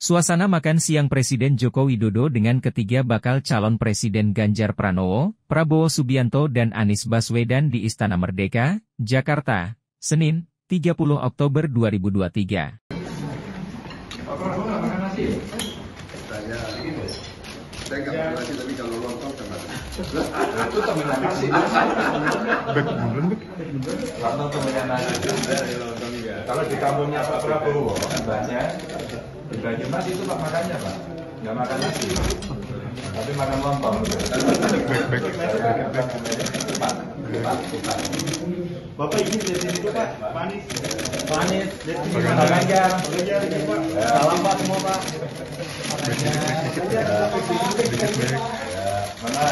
Suasana makan siang Presiden Joko Widodo dengan ketiga bakal calon Presiden Ganjar Pranowo, Prabowo Subianto dan Anies Baswedan di Istana Merdeka, Jakarta, Senin, 30 Oktober 2023. Saya nggak makan nasi tapi kalau saya makan. Itu temennya nasi. Bek. Lontong temennya nasi. Kalau di kampungnya Pak Prabowo banyak. Di Banyumas itu Pak makannya Pak. Nggak makan nasi. Tapi makan lontong. Bapak ini dari sini tuh Pak, manis. Manis. Pak Pak Ganjar. Pak. Salam Pak semua Pak. Dikit bek. Mana?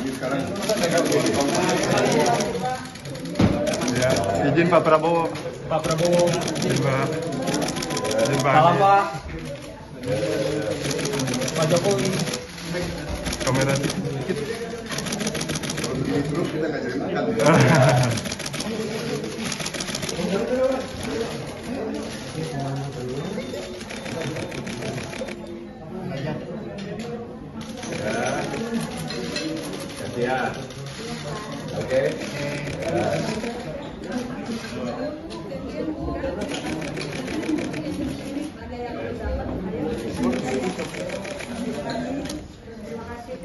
Ini sekarang Ya, izin Pak Prabowo. Pak Prabowo. Izin Pak. Salam. Pak. Pak Jokowi. Kamera dikit. kalau begini terus kita nggak jadi makan. ya.